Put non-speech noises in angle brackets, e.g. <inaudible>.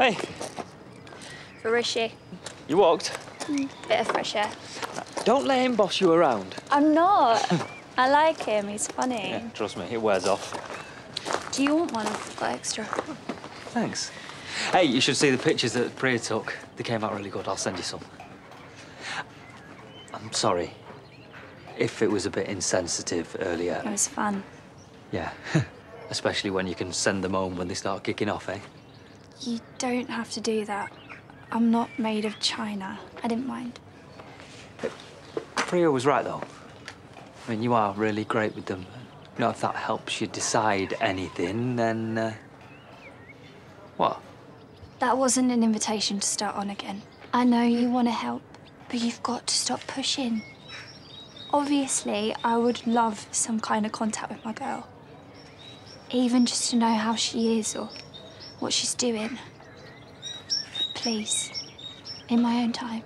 Hey, For Rishi. you walked. Bit of fresh air. Don't let him boss you around. I'm not. <laughs> I like him. He's funny. Yeah, trust me, it wears off. Do you want one? I've got extra. Thanks. Hey, you should see the pictures that Priya took. They came out really good. I'll send you some. I'm sorry if it was a bit insensitive earlier. It was fun. Yeah. <laughs> Especially when you can send them home when they start kicking off, eh? You don't have to do that. I'm not made of china. I didn't mind. But Priya was right, though. I mean, you are really great with them. You know, if that helps you decide anything, then. Uh... What? That wasn't an invitation to start on again. I know you want to help, but you've got to stop pushing. Obviously, I would love some kind of contact with my girl. Even just to know how she is or what she's doing. But please, in my own time.